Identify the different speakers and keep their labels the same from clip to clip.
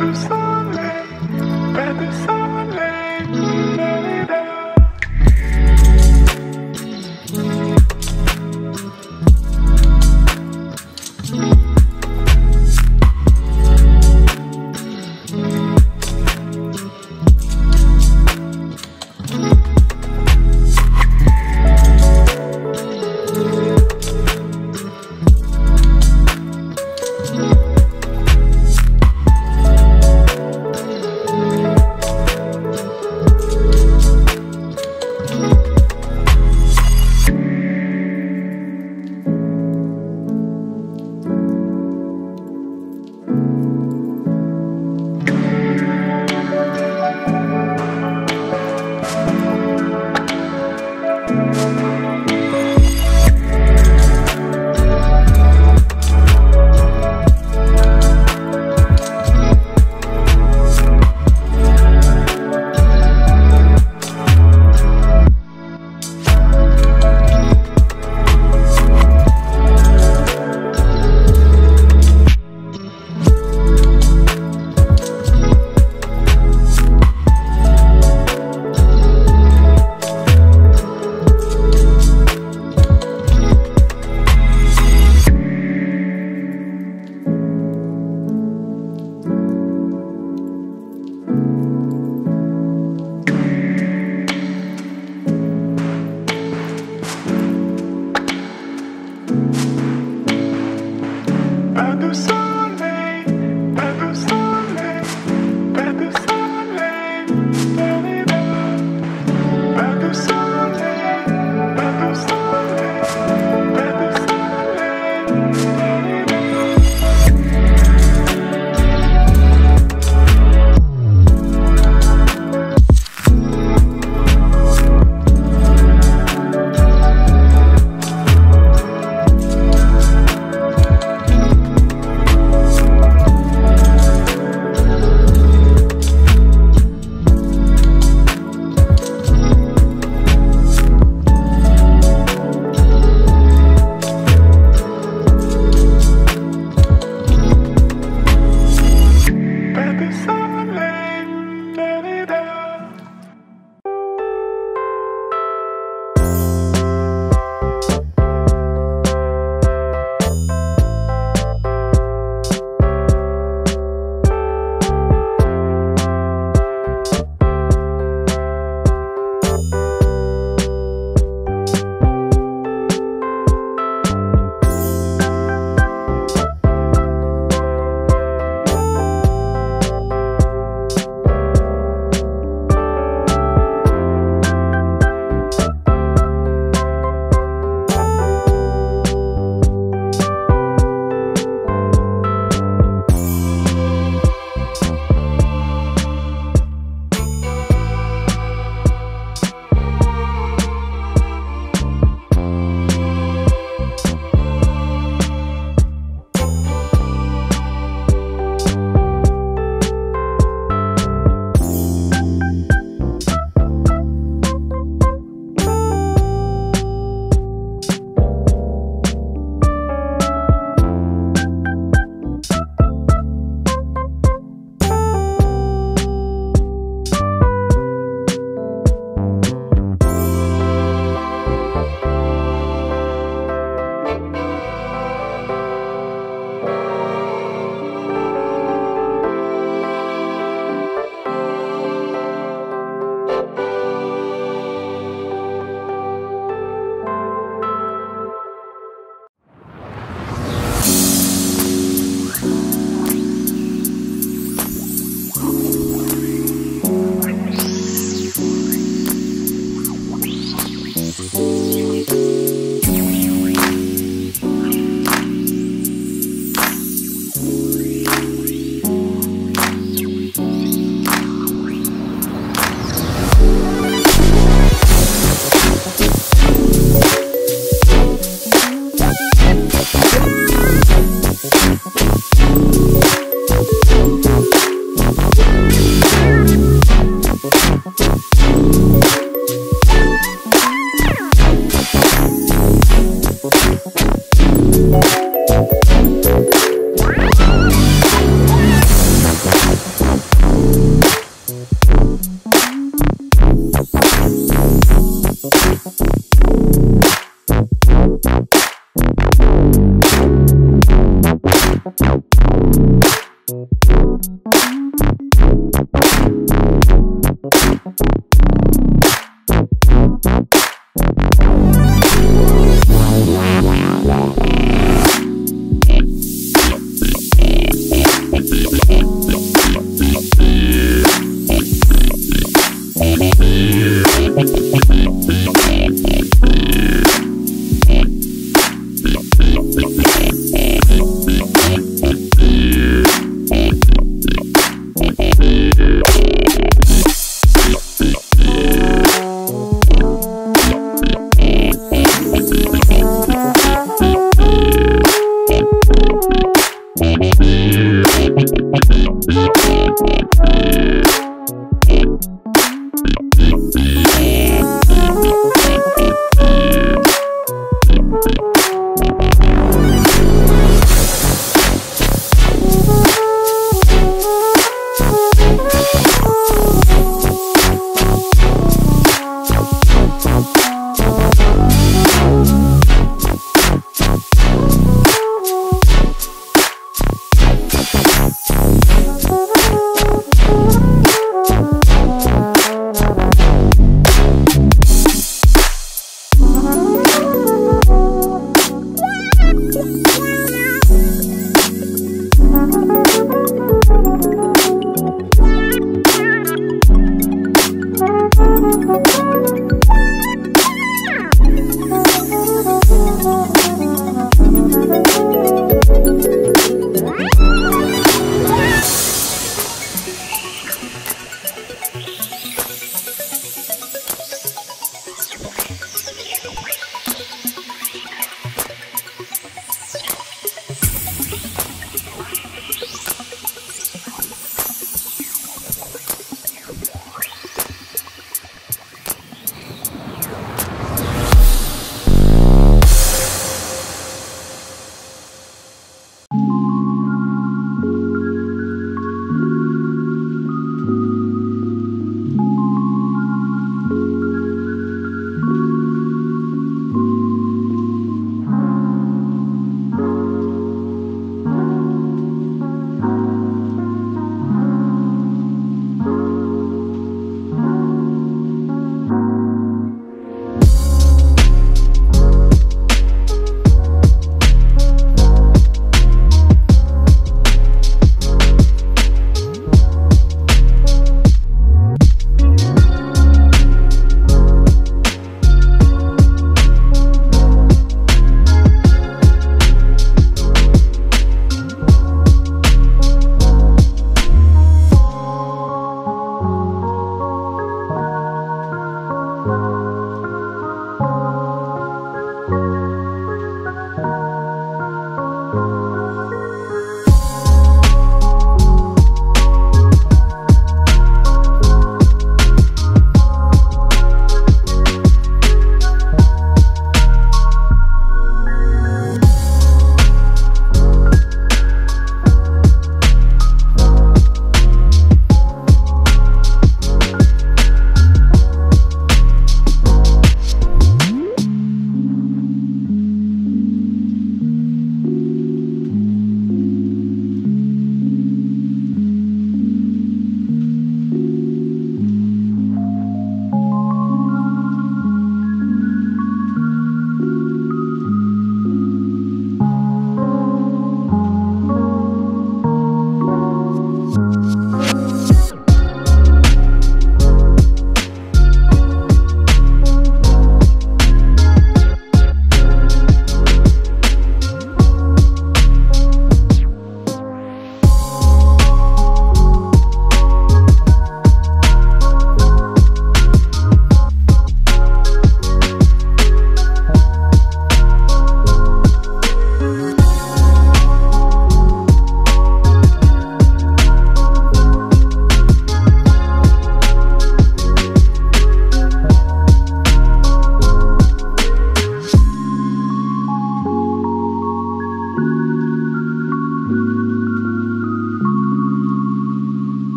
Speaker 1: pas de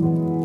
Speaker 2: Música